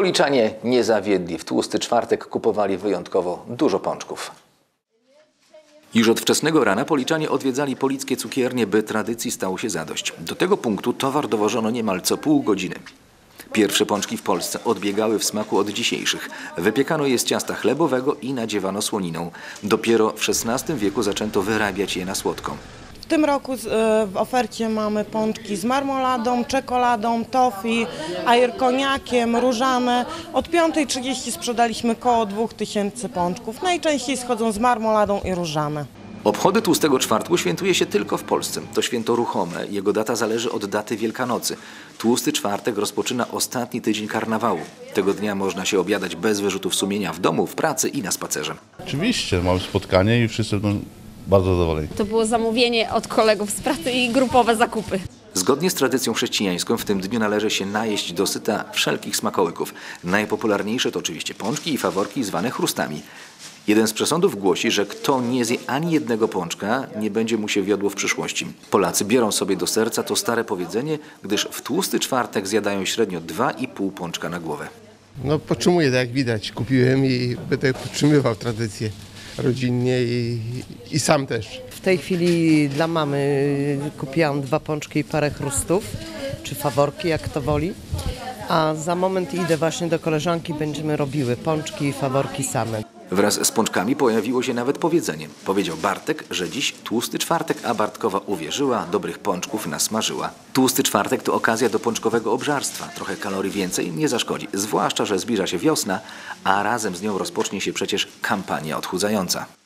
Policzanie nie zawiedli. W tłusty czwartek kupowali wyjątkowo dużo pączków. Już od wczesnego rana policzanie odwiedzali polickie cukiernie, by tradycji stało się zadość. Do tego punktu towar dowożono niemal co pół godziny. Pierwsze pączki w Polsce odbiegały w smaku od dzisiejszych. Wypiekano je z ciasta chlebowego i nadziewano słoniną. Dopiero w XVI wieku zaczęto wyrabiać je na słodko. W tym roku e, w ofercie mamy pączki z marmoladą, czekoladą, tofi, ajerkoniakiem, różane. Od 5.30 sprzedaliśmy koło 2000 pączków. Najczęściej schodzą z marmoladą i różane. Obchody tłustego czwartku świętuje się tylko w Polsce. To święto ruchome. Jego data zależy od daty Wielkanocy. Tłusty czwartek rozpoczyna ostatni tydzień karnawału. Tego dnia można się obiadać bez wyrzutów sumienia w domu, w pracy i na spacerze. Oczywiście, mamy spotkanie i wszyscy będą bardzo zadowoleni. To było zamówienie od kolegów z pracy i grupowe zakupy. Zgodnie z tradycją chrześcijańską w tym dniu należy się najeść dosyta wszelkich smakołyków. Najpopularniejsze to oczywiście pączki i faworki zwane chrustami. Jeden z przesądów głosi, że kto nie zje ani jednego pączka, nie będzie mu się wiodło w przyszłości. Polacy biorą sobie do serca to stare powiedzenie, gdyż w tłusty czwartek zjadają średnio 2,5 pączka na głowę. No podtrzymuję, tak jak widać. Kupiłem i będę podtrzymywał tradycję rodzinnie i, i sam też. W tej chwili dla mamy kupiłam dwa pączki i parę chrustów, czy faworki, jak to woli. A za moment idę właśnie do koleżanki, będziemy robiły pączki i faworki same. Wraz z pączkami pojawiło się nawet powiedzenie. Powiedział Bartek, że dziś tłusty czwartek, a Bartkowa uwierzyła, dobrych pączków nasmażyła. Tłusty czwartek to okazja do pączkowego obżarstwa. Trochę kalorii więcej nie zaszkodzi, zwłaszcza, że zbliża się wiosna, a razem z nią rozpocznie się przecież kampania odchudzająca.